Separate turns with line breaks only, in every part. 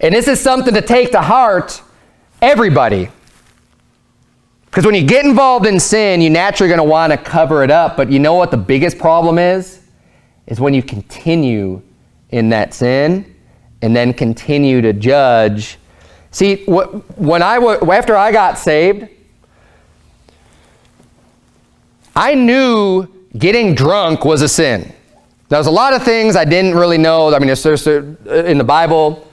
And this is something to take to heart, everybody. Because when you get involved in sin, you're naturally going to want to cover it up. But you know what the biggest problem is? Is when you continue in that sin and then continue to judge. See, when I after I got saved, I knew getting drunk was a sin. There was a lot of things I didn't really know. I mean, there's uh, in the Bible,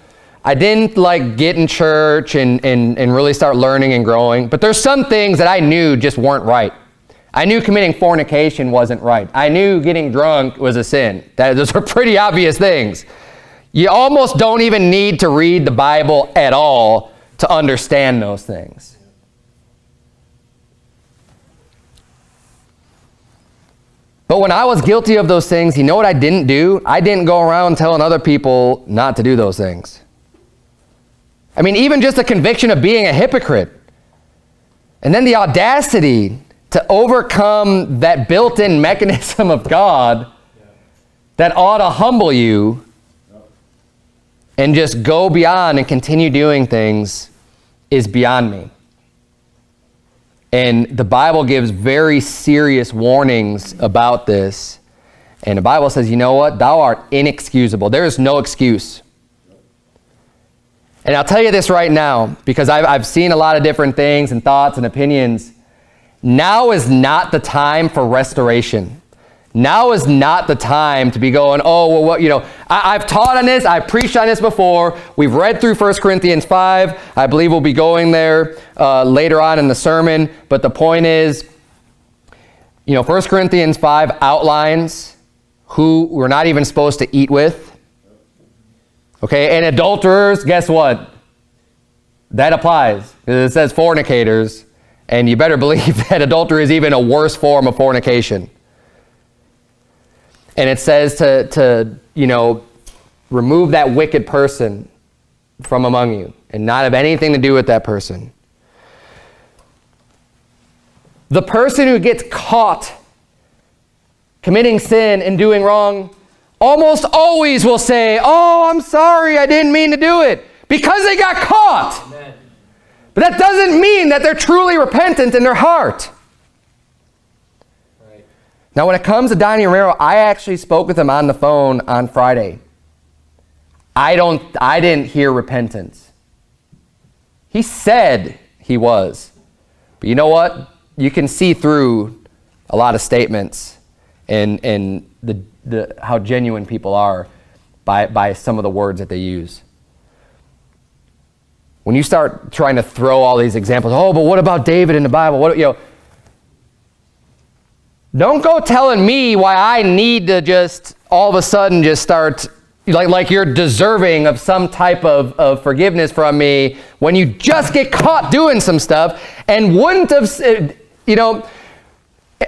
I didn't like get in church and, and, and really start learning and growing. But there's some things that I knew just weren't right. I knew committing fornication wasn't right. I knew getting drunk was a sin. That, those are pretty obvious things. You almost don't even need to read the Bible at all to understand those things. But when I was guilty of those things, you know what I didn't do? I didn't go around telling other people not to do those things. I mean, even just the conviction of being a hypocrite. And then the audacity to overcome that built-in mechanism of God that ought to humble you and just go beyond and continue doing things is beyond me. And the Bible gives very serious warnings about this. And the Bible says, you know what? Thou art inexcusable. There is no excuse. And I'll tell you this right now, because I've, I've seen a lot of different things and thoughts and opinions. Now is not the time for restoration. Now is not the time to be going, oh, well, what, you know, I, have taught on this, I've preached on this before. We've read through 1 Corinthians 5. I believe we'll be going there uh, later on in the sermon. But the point is, you know, 1 Corinthians 5 outlines who we're not even supposed to eat with. Okay, and adulterers, guess what? That applies. It says fornicators, and you better believe that adultery is even a worse form of fornication and it says to, to, you know, remove that wicked person from among you and not have anything to do with that person. The person who gets caught committing sin and doing wrong almost always will say, oh, I'm sorry, I didn't mean to do it, because they got caught. Amen. But that doesn't mean that they're truly repentant in their heart. Now, when it comes to Donnie Romero, I actually spoke with him on the phone on Friday. I don't, I didn't hear repentance. He said he was. But you know what? You can see through a lot of statements and, and the, the, how genuine people are by, by some of the words that they use. When you start trying to throw all these examples, oh, but what about David in the Bible? What, you know, don't go telling me why I need to just all of a sudden just start like, like you're deserving of some type of, of forgiveness from me when you just get caught doing some stuff and wouldn't have, you know,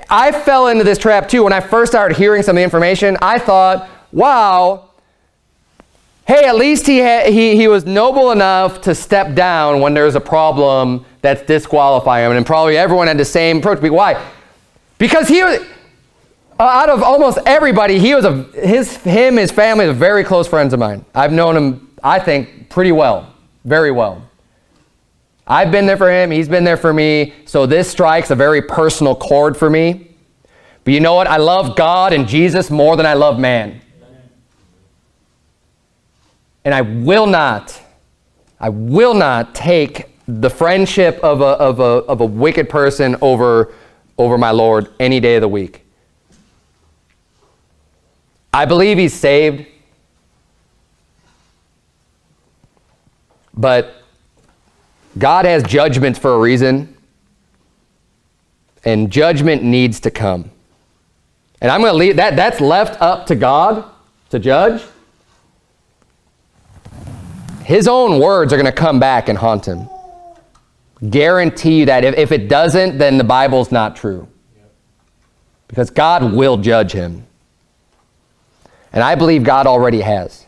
I fell into this trap too. When I first started hearing some of the information, I thought, wow, hey, at least he, he, he was noble enough to step down when there's a problem that's disqualifying him. And probably everyone had the same approach. Why? Because he was, uh, out of almost everybody, he was a, his, him, his family are very close friends of mine. I've known him, I think, pretty well, very well. I've been there for him, he's been there for me, so this strikes a very personal chord for me. But you know what? I love God and Jesus more than I love man. And I will not, I will not take the friendship of a, of a, of a wicked person over over my Lord any day of the week. I believe he's saved, but God has judgments for a reason, and judgment needs to come. And I'm going to leave that, that's left up to God to judge. His own words are going to come back and haunt him. Guarantee you that. If, if it doesn't, then the Bible's not true. Because God will judge him. And I believe God already has.